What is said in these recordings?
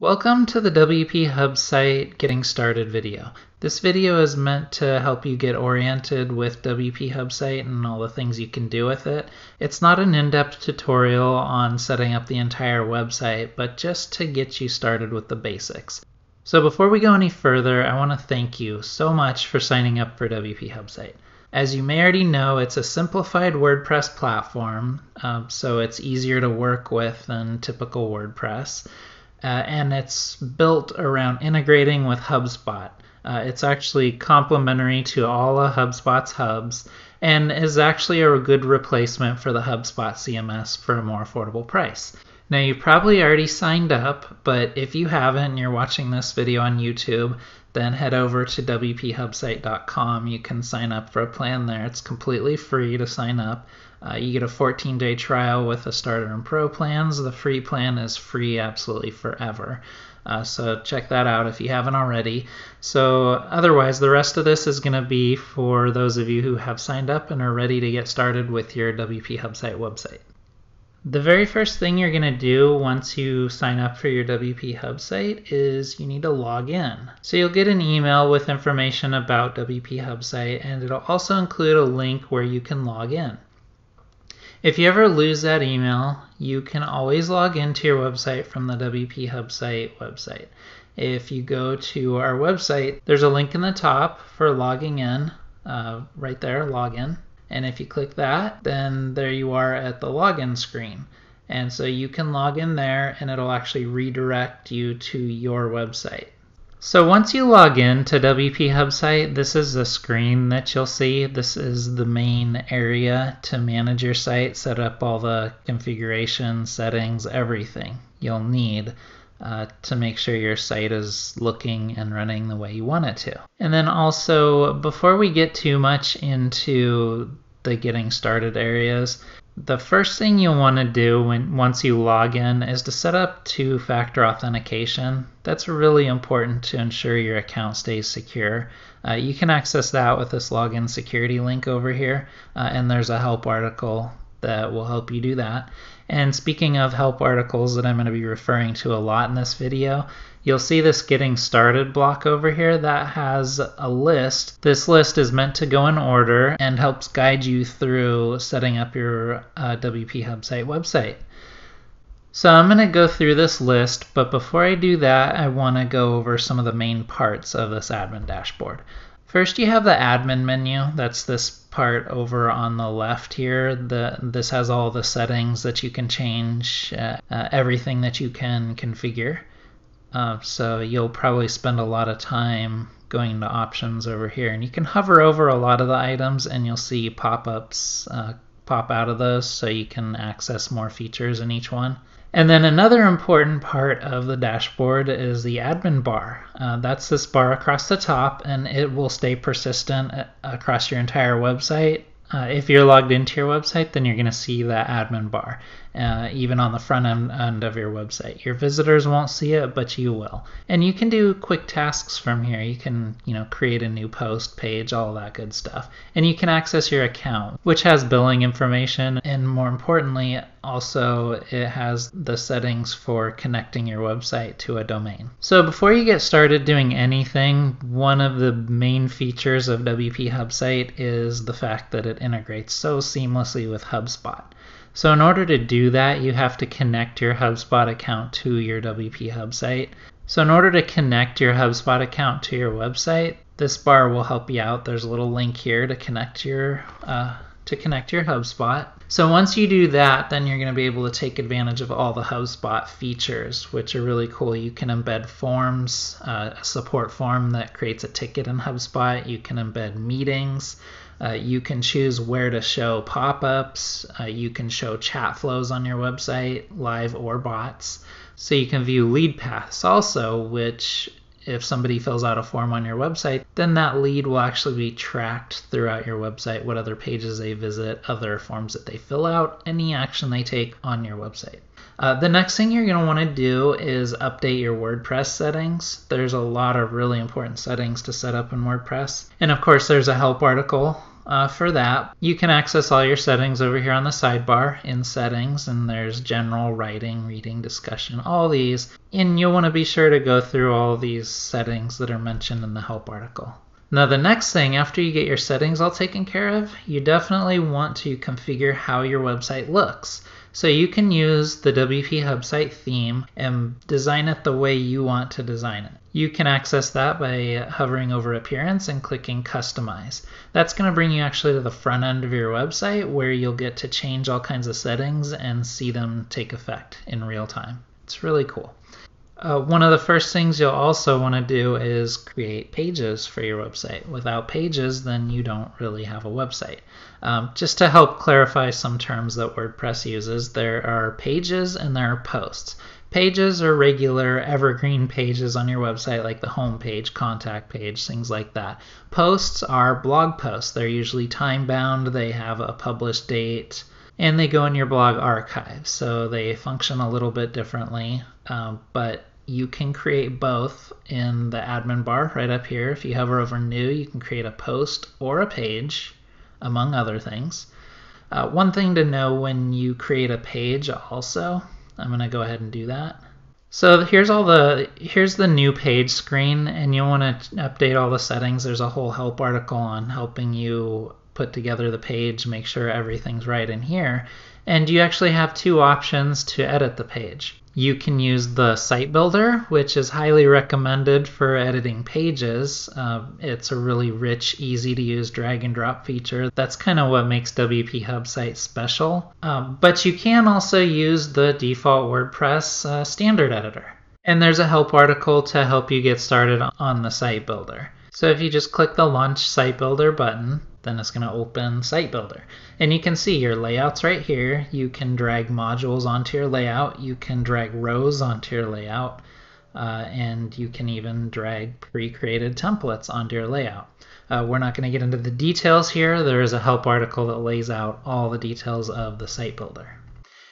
Welcome to the WPHubSite Getting Started video. This video is meant to help you get oriented with WPHubSite and all the things you can do with it. It's not an in-depth tutorial on setting up the entire website, but just to get you started with the basics. So before we go any further, I want to thank you so much for signing up for WPHubSite. As you may already know, it's a simplified WordPress platform, uh, so it's easier to work with than typical WordPress uh, and it's built around integrating with HubSpot. Uh, it's actually complementary to all of HubSpot's hubs and is actually a good replacement for the HubSpot CMS for a more affordable price. Now, you probably already signed up, but if you haven't and you're watching this video on YouTube, then head over to wphubsite.com. You can sign up for a plan there. It's completely free to sign up. Uh, you get a 14 day trial with the starter and pro plans. The free plan is free absolutely forever. Uh, so check that out if you haven't already. So otherwise, the rest of this is going to be for those of you who have signed up and are ready to get started with your WPHubSite website. The very first thing you're going to do once you sign up for your WPHubSite is you need to log in. So you'll get an email with information about WPHubSite and it'll also include a link where you can log in. If you ever lose that email, you can always log into your website from the WPHubSite website. If you go to our website, there's a link in the top for logging in, uh, right there, login. And if you click that, then there you are at the login screen. And so you can log in there and it'll actually redirect you to your website. So once you log in to WPHubSite, this is the screen that you'll see. This is the main area to manage your site, set up all the configuration, settings, everything you'll need uh, to make sure your site is looking and running the way you want it to. And then also, before we get too much into the getting started areas, the first thing you'll want to do when once you log in is to set up two-factor authentication. That's really important to ensure your account stays secure. Uh, you can access that with this login security link over here, uh, and there's a help article that will help you do that. And speaking of help articles that I'm going to be referring to a lot in this video, you'll see this getting started block over here that has a list. This list is meant to go in order and helps guide you through setting up your uh, WPHubSite website. So I'm going to go through this list, but before I do that, I want to go over some of the main parts of this admin dashboard. First, you have the admin menu. That's this part over on the left here. The, this has all the settings that you can change, uh, uh, everything that you can configure. Uh, so you'll probably spend a lot of time going to options over here. And you can hover over a lot of the items and you'll see pop-ups uh, pop out of those so you can access more features in each one. And then another important part of the dashboard is the admin bar. Uh, that's this bar across the top, and it will stay persistent uh, across your entire website. Uh, if you're logged into your website, then you're going to see that admin bar uh, even on the front end, of your website. Your visitors won't see it, but you will. And you can do quick tasks from here. You can, you know, create a new post page, all that good stuff. And you can access your account, which has billing information, and more importantly, also it has the settings for connecting your website to a domain. So before you get started doing anything, one of the main features of WPHubSite is the fact that it integrates so seamlessly with HubSpot. So in order to do that, you have to connect your HubSpot account to your WPHubSite. So in order to connect your HubSpot account to your website, this bar will help you out. There's a little link here to connect your uh, to connect your HubSpot. So once you do that, then you're going to be able to take advantage of all the HubSpot features, which are really cool. You can embed forms, uh, a support form that creates a ticket in HubSpot. You can embed meetings. Uh, you can choose where to show pop ups. Uh, you can show chat flows on your website, live or bots. So you can view lead paths also, which if somebody fills out a form on your website, then that lead will actually be tracked throughout your website, what other pages they visit, other forms that they fill out, any action they take on your website. Uh, the next thing you're going to want to do is update your WordPress settings. There's a lot of really important settings to set up in WordPress. And of course, there's a help article Uh, for that, you can access all your settings over here on the sidebar in settings, and there's general writing, reading, discussion, all these. And you'll want to be sure to go through all these settings that are mentioned in the help article. Now the next thing after you get your settings all taken care of, you definitely want to configure how your website looks. So you can use the WPHubSite theme and design it the way you want to design it. You can access that by hovering over appearance and clicking customize. That's going to bring you actually to the front end of your website where you'll get to change all kinds of settings and see them take effect in real time. It's really cool. Uh, one of the first things you'll also want to do is create pages for your website. Without pages, then you don't really have a website. Um, just to help clarify some terms that WordPress uses, there are pages and there are posts. Pages are regular evergreen pages on your website, like the home page, contact page, things like that. Posts are blog posts. They're usually time bound, they have a published date, and they go in your blog archive. So they function a little bit differently, um, but you can create both in the admin bar right up here. If you hover over new, you can create a post or a page, among other things. Uh, one thing to know when you create a page also, I'm going to go ahead and do that. So here's all the here's the new page screen and you'll want to update all the settings. There's a whole help article on helping you put together the page, make sure everything's right in here. And you actually have two options to edit the page. You can use the site builder, which is highly recommended for editing pages. Uh, it's a really rich, easy to use drag and drop feature. That's kind of what makes WPHubSite special. Um, but you can also use the default WordPress uh, standard editor. And there's a help article to help you get started on the site builder. So if you just click the Launch Site Builder button, then it's going to open Site Builder. And you can see your layouts right here. You can drag modules onto your layout. You can drag rows onto your layout. Uh, and you can even drag pre-created templates onto your layout. Uh, we're not going to get into the details here. There is a help article that lays out all the details of the site builder.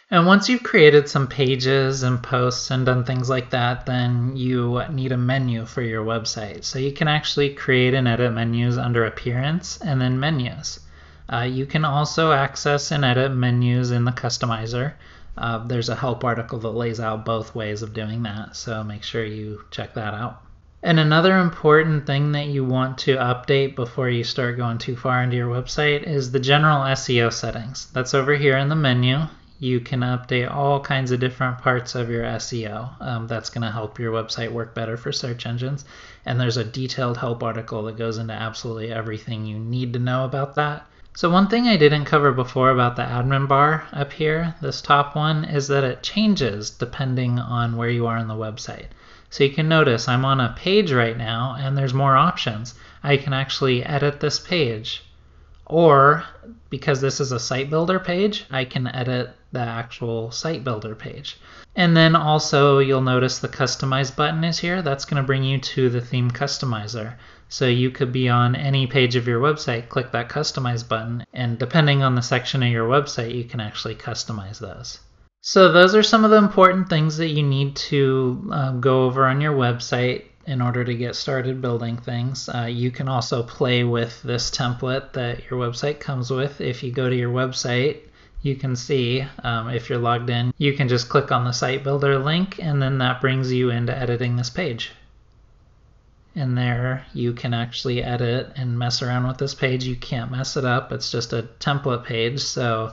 And once you've created some pages and posts and done things like that, then you need a menu for your website. So you can actually create and edit menus under Appearance and then Menus. Uh, you can also access and edit menus in the customizer. Uh, there's a help article that lays out both ways of doing that, so make sure you check that out. And another important thing that you want to update before you start going too far into your website is the general SEO settings. That's over here in the menu you can update all kinds of different parts of your SEO. Um, that's going to help your website work better for search engines. And there's a detailed help article that goes into absolutely everything you need to know about that. So, one thing I didn't cover before about the admin bar up here, this top one, is that it changes depending on where you are on the website. So, you can notice I'm on a page right now and there's more options. I can actually edit this page. Or, because this is a site builder page, I can edit the actual site builder page. And then also you'll notice the customize button is here. That's going to bring you to the theme customizer. So you could be on any page of your website, click that customize button, and depending on the section of your website, you can actually customize those. So those are some of the important things that you need to uh, go over on your website in order to get started building things. Uh, you can also play with this template that your website comes with. If you go to your website you can see um, if you're logged in, you can just click on the site builder link and then that brings you into editing this page. And there you can actually edit and mess around with this page. You can't mess it up. It's just a template page. So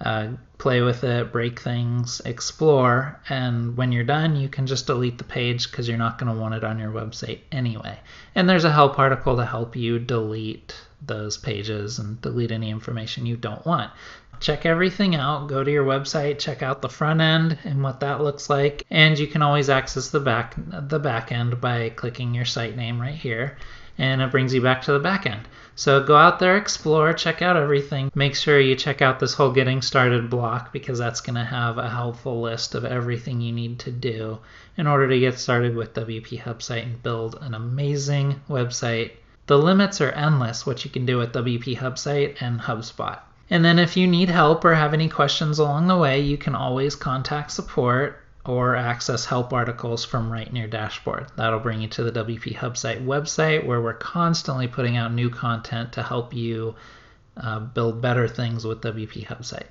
uh, play with it, break things, explore, and when you're done, you can just delete the page because you're not going to want it on your website anyway. And there's a help article to help you delete those pages and delete any information you don't want check everything out. Go to your website, check out the front end and what that looks like, and you can always access the back the back end by clicking your site name right here, and it brings you back to the back end. So go out there, explore, check out everything. Make sure you check out this whole getting started block because that's going to have a helpful list of everything you need to do in order to get started with WPHubSite and build an amazing website. The limits are endless what you can do with WPHubSite and HubSpot. And then if you need help or have any questions along the way, you can always contact support or access help articles from right in your dashboard. That'll bring you to the WPHubSite website where we're constantly putting out new content to help you uh, build better things with WPHubSite.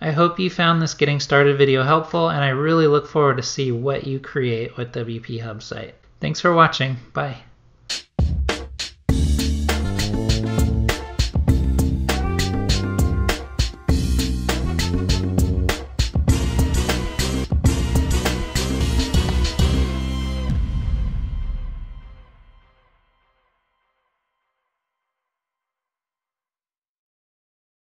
I hope you found this getting started video helpful and I really look forward to see what you create with WPHubSite. Thanks for watching. Bye.